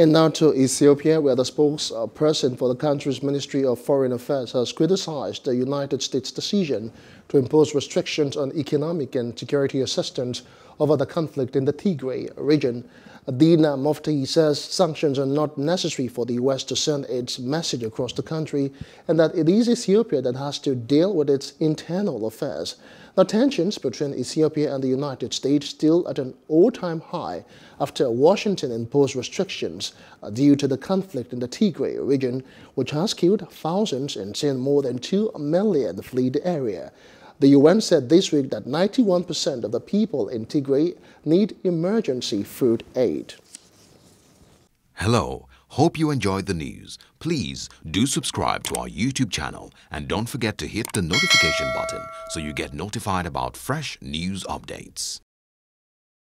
And now to Ethiopia, where the spokesperson for the country's Ministry of Foreign Affairs has criticized the United States' decision to impose restrictions on economic and security assistance over the conflict in the Tigray region. Dina Mufti says sanctions are not necessary for the U.S. to send its message across the country and that it is Ethiopia that has to deal with its internal affairs. The tensions between Ethiopia and the United States still at an all-time high after Washington imposed restrictions uh, due to the conflict in the Tigray region, which has killed thousands and sent more than 2 million flee the area. The UN said this week that 91% of the people in Tigray need emergency food aid. Hello. Hope you enjoyed the news. Please do subscribe to our YouTube channel and don't forget to hit the notification button so you get notified about fresh news updates.